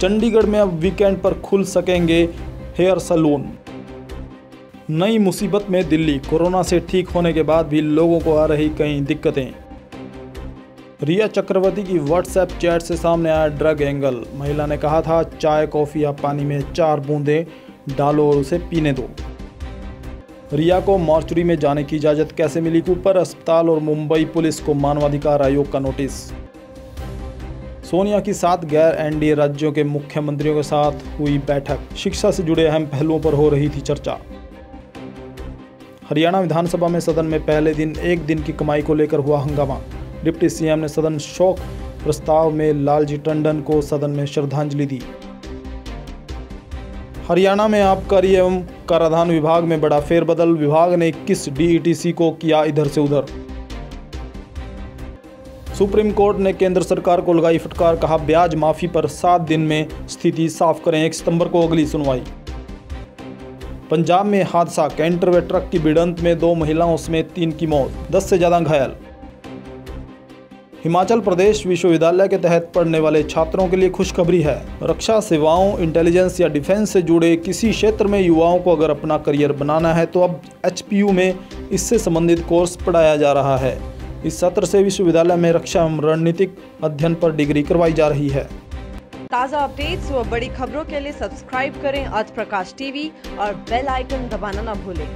चंडीगढ़ में अब वीकेंड पर खुल सकेंगे हेयर सलून नई मुसीबत में दिल्ली, कोरोना से ठीक होने के बाद भी लोगों को आ रही कई दिक्कतें। रिया चक्रवर्ती की व्हाट्सएप चैट से सामने आया ड्रग एंगल महिला ने कहा था, चाय, कॉफ़ी या पानी में चार बूंदें डालो और उसे पीने दो। रिया को मॉर्चरी में जाने की इजाज़त कैसे मिली? ऊपर अस्पताल और मुंबई पुलिस को मानवाधिकार आयोग का नोटिस। सोनिया की सात गैर एनडीए राज्यों के मुख्यमंत्रियों के साथ हुई बैठक। शिक्षा से जुड़े अहम पहलुओं पर हो रही थी चर्चा। हरियाणा विधानसभा में सदन में पहले दिन एक दिन की कमाई को लेकर हुआ हंगामा। डिप्टी सीएम ने सदन शोक प्रस्ताव में लालजी टंडन को सदन में श्रद्धांजलि दी। हरियाणा में आबकारी एवं कराधान विभाग में बड़ा फेरबदल। विभाग ने किस डीईटीसी को किया इधर से उधर। सुप्रीम कोर्ट ने केंद्र सरकार को लगाई फटकार, कहा ब्याज माफ़ी पर सात दिन में स्थिति साफ़ करें। एक सितंबर को अगली सुनवाई। पंजाब में हादसा, कैंटर व ट्रक की भिड़ंत में दो महिलाओं समेत तीन की मौत, दस से ज़्यादा घायल। हिमाचल प्रदेश विश्वविद्यालय के तहत पढ़ने वाले छात्रों के लिए खुशखबरी है। रक्षा सेवाओं, इंटेलिजेंस या डिफेंस से जुड़े किसी क्षेत्र में युवाओं को अगर अपना करियर बनाना है तो अब एचपीयू में इससे संबंधित कोर्स पढ़ाया जा रहा है। इस सत्र से विश्वविद्यालय में रक्षा एवं रणनीतिक अध्ययन पर डिग्री करवाई जा रही है। ताज़ा अपडेट्स व बड़ी खबरों के लिए सब्सक्राइब करें आज प्रकाश टीवी और बेल आइकन दबाना न भूलें।